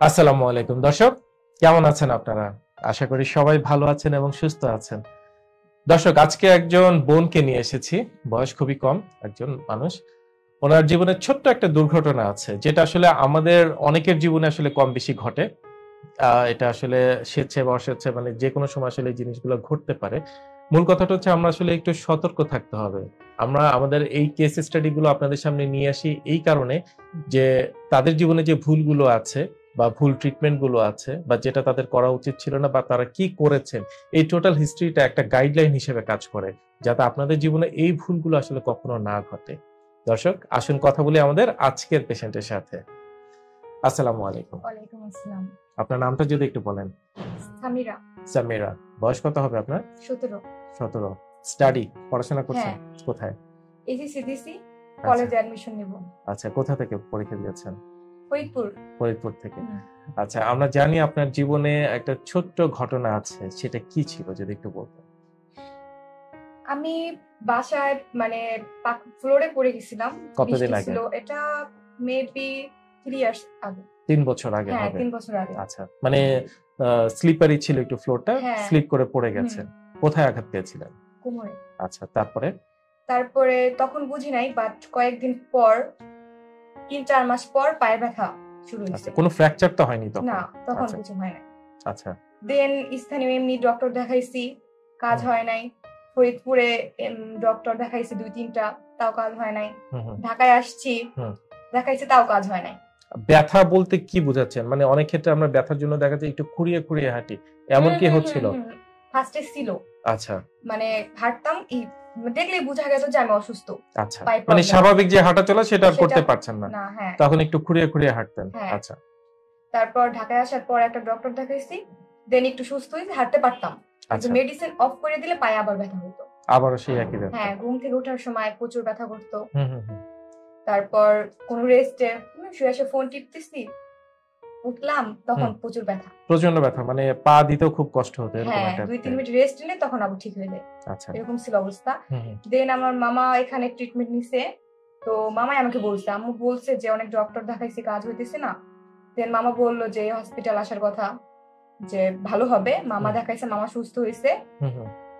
আসসালামু আলাইকুম। দর্শক, কেমন আছেন আপনারা? আশা করি সবাই ভালো আছেন এবং সুস্থ আছেন। দর্শক, আজকে একজন বোনকে নিয়ে এসেছি। বয়স খুবই কম, একজন মানুষ। ওনার জীবনে ছোট্ট একটা দুর্ঘটনা আছে, যেটা আসলে আমাদের অনেকের জীবনে আসলে কম বেশি ঘটে। এটা আসলে স্বেচ্ছে বা অস্বেচ্ছে মানে যে কোনো সময় আসলে এই জিনিসগুলো ঘটতে পারে। মূল কথাটা হচ্ছে আমরা আসলে একটু সতর্ক থাকতে হবে। আমরা আমাদের এই কেস স্টাডি গুলো আপনাদের সামনে নিয়ে আসি এই কারণে যে তাদের জীবনে যে ভুলগুলো আছে বা ভুল ট্রিটমেন্টগুলো আছে বা যেটা তাদের করা উচিত ছিল না বা তারা কি করেছেন এই টোটাল হিস্ট্রিটা একটা গাইডলাইন হিসেবে কাজ করে যাতে আপনাদের জীবনে এই ভুলগুলো আসলে কখনো না ঘটে। দর্শক আসুন কথা বলি আমাদের আজকের পেশেন্টের সাথে। আসসালামু আলাইকুম। ওয়ালাইকুম আসসালাম। আপনার নামটা যদি একটু বলেন। সামিরা। সামিরা বয়স কত হবে আপনার? সতেরো। সতেরো। স্টাডি পড়াশোনা করছেন? হ্যাঁ। কোথায়? এসিসি দিসি আচ্ছা, কলেজে অ্যাডমিশন নিব। আচ্ছা কোথা থেকে পরীক্ষা দিয়েছেন? ফরিদপুর। ফরিদপুর থেকে। আচ্ছা আমরা জানি আপনার জীবনে একটা ছোট্ট ঘটনা আছে সেটা কি ছিল যদি একটু বলতেন? আমি বাসায় মানে ফ্লোরে পড়ে গেছিলাম কতদিন আগে? ছিল এটা মেবি থ্রি ইয়ার্স আগে। তিন বছর আগে হ্যাঁ তিন বছর আগে। আচ্ছা মানে স্লিপারি ছিল একটু ফ্লোরটা হ্যাঁ। স্লিপ করে পড়ে গেছেন। কোথায় আঘাত পেয়েছিলেন? কোমরে। আচ্ছা তারপরে? তারপরে তখন বুঝি নাই বাট কয়েকদিন পর তিন চার মাস পর পায়ে ব্যথা শুরু আচ্ছা হয়েছে। কোনো ফ্র্যাকচার তো হয়নি তখন? না তখন আচ্ছা। কিছু হয় নাই। আচ্ছা। দেন স্থানীয় এমনি ডক্টর দেখাইছি কাজ হয় নাই। ফরিদপুরে ডক্টর দেখাইছি দুই তিনটা তাও কাজ হয় নাই। ঢাকায় আসছি দেখাইছি তাও কাজ হয় নাই। ব্যথা বলতে কি বোঝাচ্ছেন? মানে অনেক ক্ষেত্রে আমরা ব্যথার জন্য দেখা যায় একটু খুঁড়িয়ে খুঁড়িয়ে হাঁটি। এমন কি হচ্ছিল? ফার্স্টে ছিল। আচ্ছা। মানে হাঁটতাম ই দেখলেই বোঝা গেল যে আমি অসুস্থ। আচ্ছা মানে স্বাভাবিক যে হাঁটা চলা সেটা আর করতে পারছেন না। না হ্যাঁ। তখন একটু খুঁড়িয়ে খুঁড়িয়ে হাঁটতেন। হ্যাঁ। আচ্ছা। তারপর ঢাকায় আসার পর একটা ডক্টর দেখাইছি দেন একটু সুস্থ হয়েছে হাঁটতে পারতাম। আচ্ছা। মেডিসিন অফ করে দিলে পায়ে আবার ব্যথা হতো আবারও সেই একই ব্যথা হ্যাঁ ঘুম থেকে ওঠার সময় প্রচুর ব্যথা করতো। হুম হুম হুম। তারপর কোন রেস্টে শুয়ে শুয়ে ফোন টিপতেছি উঠলাম তখন প্রচুর ব্যথা। প্রচণ্ড ব্যথা মানে পা দিতেও খুব কষ্ট হতো এরকম হ্যাঁ একটা দুই তিন মিনিট রেস্ট নিলে তখন আবার ঠিক হয়ে যায়। আচ্ছা। এরকম ছিল অবস্থা। দেন আমার মামা এখানে ট্রিটমেন্ট নিছে। তো মামাই আমাকে বলছে আম্মু বলছে যে অনেক ডক্টর দেখাইছে কাজ হইতেছে না। দেন মামা বলল যে হসপিটাল আসার কথা যে ভালো হবে। মামা দেখাইছে মামা সুস্থ হয়েছে।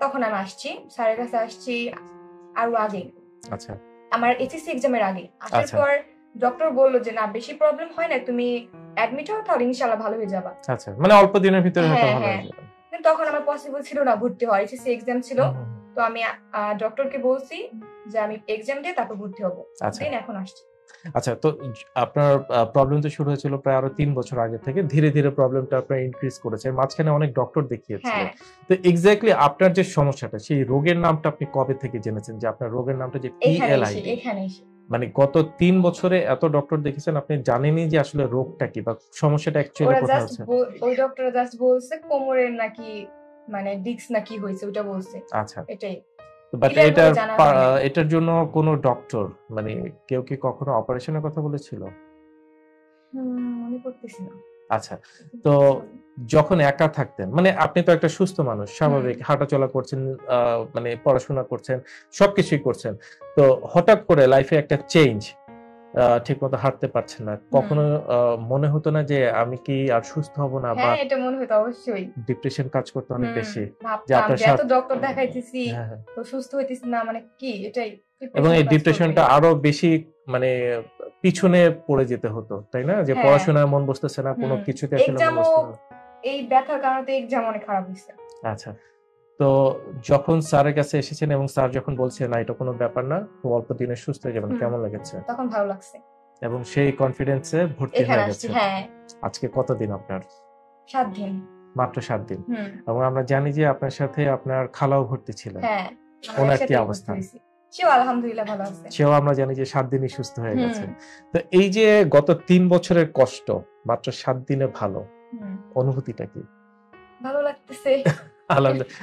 তখন আমি আসছি স্যারের কাছে আসছি আরও আগে। আচ্ছা। আমার এইচএসসি এক্সামের আগে। আসার আচ্ছা। পর ডক্টর বলল যে না বেশি প্রবলেম হয় না তুমি অ্যাডমিট হও তাহলে ইনশাল্লাহ ভালো হয়ে যাবা। আচ্ছা মানে অল্প দিনের ভিতরে হয়তো হ্যাঁ, ভালো হ্যাঁ। হয়ে যাবে। কিন্তু তখন আমার পসিবল ছিল না ভর্তি হওয়ার এইচএসসি এক্সাম ছিল। তো আমি ডক্টরকে বলছি যে আমি এক্সাম দিয়ে তারপর ভর্তি হব। আচ্ছা। দেন এখন আসছি। আচ্ছা তো আপনার প্রবলেম তো শুরু হয়েছিল প্রায় আরও তিন বছর আগে থেকে। ধীরে ধীরে প্রবলেমটা আপনার ইনক্রিজ করেছে। মাঝখানে অনেক ডক্টর দেখিয়েছিলেন হ্যাঁ। তো এক্স্যাক্টলি আপনার যে সমস্যাটা সেই রোগের নামটা আপনি কবে থেকে জেনেছেন? যে আপনার রোগের নামটা যে এখানে এসে পিএলআই এখানে এসে। মানে গত তিন বছরে এত ডক্টর দেখেছেন আপনি জানেনই যে আসলে রোগটা কি বা সমস্যাটা অ্যাকচুয়ালি কোথায় হচ্ছে ওই ডক্টর জাস্ট বলছে কোমরের নাকি মানে ডিক্স নাকি হয়েছে ওটা বলছে। আচ্ছা। এটাই। বাট এটার। এটার জন্য কোনো ডক্টর মানে কেউ কি কখনো অপারেশনের কথা বলেছিল? মনে পড়তেছি না। আচ্ছা তো যখন একা থাকতেন মানে আপনি তো একটা সুস্থ মানুষ স্বাভাবিক হাঁটাচলা করছেন মানে পড়াশোনা করছেন সবকিছুই করছেন। তো হঠাৎ করে লাইফে একটা চেঞ্জ ঠিক মতো হাঁটতে পারছেন না। কখনো মনে হতো না যে আমি কি আর সুস্থ হব না বা হ্যাঁ এটা মনে হতো অবশ্যই। ডিপ্রেশন কাজ করতে অনেক বেশি যে আপনার সাথে- ডক্টর দেখাইতেছি হ্যাঁ, হ্যাঁ। তো সুস্থ হইতেছি না মানে কি? এটাই এবং এই ডিপ্রেশনটা আরও বেশি মানে পিছনে পড়ে যেতে হতো তাই না? যে। পড়াশোনায় মন বসতেছে না কোনো কিছুতে আসলে মন বসতেছে না। এই ব্যথার কারণে এক্সাম অনেক খারাপ হয়েছে। আচ্ছা। তো যখন স্যারের কাছে এসেছেন এবং স্যার যখন বলছে না এটা কোনো ব্যাপার না খুব অল্প দিনে সুস্থ হয়ে যাবেন কেমন লেগেছে? তখন ভালো লাগছে। এবং সেই কনফিডেন্সে ভর্তি হয়ে গেছে। হ্যাঁ। আজকে কতদিন আপনার? সাত দিন। মাত্র সাত দিন। এবং আমরা জানি যে আপনার সাথে আপনার খালাও ভর্তি ছিলেন। হ্যাঁ ওনার কি অবস্থা? সেও আলহামদুলিল্লাহ ভালো আছে। সেও আমরা জানি যে সাত দিনই সুস্থ হয়ে গেছে। তো এই যে গত তিন বছরের কষ্ট মাত্র সাত দিনে ভালো অনুভূতিটা কি? ভালো লাগতেছে।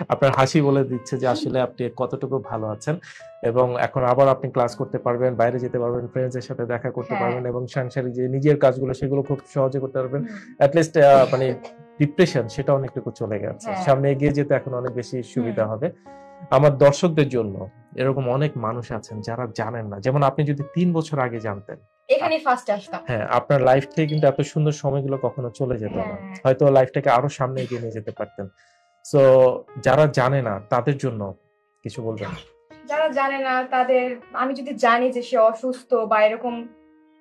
আপনার হাসি বলে দিচ্ছে যে আসলে আপনি কতটুকু ভালো আছেন এবং এখন আবার আপনি ক্লাস করতে পারবেন বাইরে যেতে পারবেন ফ্রেন্ডসদের সাথে দেখা করতে হ্যাঁ। পারবেন এবং সাংসারিক যে নিজের কাজগুলো সেগুলো খুব সহজে করতে পারবেন। অ্যাটলিস্ট মানে ডিপ্রেশন সেটা অনেকটুকু চলে গেছে। হ্যাঁ। সামনে এগিয়ে যেতে এখন অনেক বেশি সুবিধা হবে। আমার দর্শকদের জন্য এরকম অনেক মানুষ আছেন যারা জানেন না। যেমন আপনি যদি তিন বছর আগে জানতেন এখানেই ফার্স্ট আসতাম। হ্যাঁ আপনার লাইফ থেকে কিন্তু এত সুন্দর সময়গুলো কখনো চলে যেত না। হ্যাঁ। হয়তো লাইফটাকে আরও সামনে এগিয়ে নিয়ে যেতে পারতেন। সো যারা জানে না তাদের জন্য কিছু বলবেন? যারা জানে না তাদের আমি যদি জানি যে সে অসুস্থ বা এরকম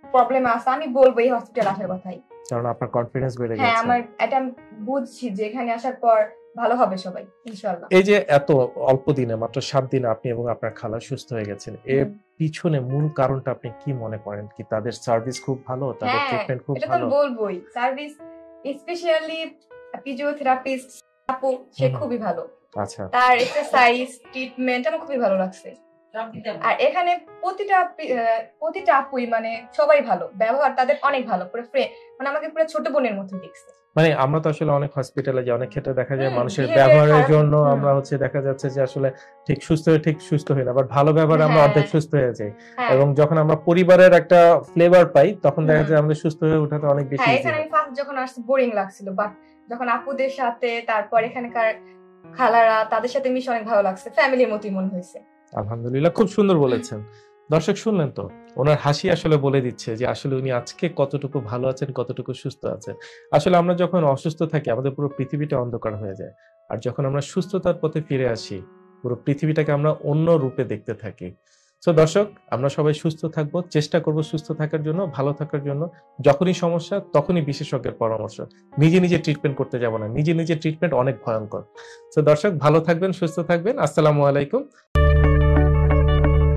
প্রবলেম আছে আমি বলব এই হসপিটাল আসার কথাই। কারণ আপনার কনফিডেন্স বেড়ে হ্যাঁ আমার এটা বুঝছি যে এখানে আসার পর ভালো হবে সবাই ইনশাল্লাহ এই যে এত অল্প দিনে মাত্র সাত দিনে আপনি এবং আপনার খালা সুস্থ হয়ে গেছেন এর পিছনে মূল কারণটা আপনি কি মনে করেন? কি তাদের সার্ভিস খুব ভালো? তাদের হ্যাঁ, ট্রিটমেন্ট খুব এটা তো ভালো? বলবোই সার্ভিস স্পেশালি ফিজিওথেরাপিস্ট আপু সে খুবই ভালো। আচ্ছা। তার এক্সারসাইজ ট্রিটমেন্ট আমার খুবই ভালো লাগছে। আর এখানে প্রতিটা প্রতিটা আপুই মানে সবাই ভালো ব্যবহার তাদের অনেক ভালো পুরো ফ্রে মানে আমাকে পুরো ছোট বোনের মতো দেখছে। মানে আমরা তো আসলে অনেক হসপিটালে যাই অনেক ক্ষেত্রে দেখা যায় মানুষের ব্যবহারের জন্য আমরা হচ্ছে দেখা যাচ্ছে যে আসলে ঠিক সুস্থ হয়ে ঠিক সুস্থ হই না আবার ভালো ব্যবহারে আমরা হ্যাঁ। অর্ধেক সুস্থ হয়ে যাই। হ্যাঁ। এবং যখন আমরা পরিবারের একটা ফ্লেভার পাই তখন দেখা যায় আমাদের সুস্থ হয়ে ওঠাতে অনেক বেশি হ্যাঁ এখানে আমি ফার্স্ট যখন আসছি বোরিং লাগছিল বাট যখন আপুদের সাথে তারপর এখানকার খালারা তাদের সাথে মিশে অনেক ভালো লাগছে ফ্যামিলির মতোই মনে হয়েছে। আলহামদুলিল্লাহ, খুব সুন্দর বলেছেন। দর্শক, শুনলেন তো, ওনার হাসি আসলে বলে দিচ্ছে যে আসলে উনি আজকে কতটুকু ভালো আছেন, কতটুকু সুস্থ আছেন। আসলে আমরা যখন অসুস্থ থাকি, আমাদের পুরো পৃথিবীটা অন্ধকার হয়ে যায়। আর যখন আমরা সুস্থতার পথে ফিরে আসি, পুরো পৃথিবীটাকে আমরা অন্য রূপে দেখতে থাকি। তো দর্শক, আমরা সবাই সুস্থ থাকব, চেষ্টা করব সুস্থ থাকার জন্য, ভালো থাকার জন্য। যখনই সমস্যা, তখনই বিশেষজ্ঞের পরামর্শ। নিজে নিজে ট্রিটমেন্ট করতে যাব না, নিজে নিজে ট্রিটমেন্ট অনেক ভয়ঙ্কর। তো দর্শক, ভালো থাকবেন, সুস্থ থাকবেন। আসসালামু আলাইকুম।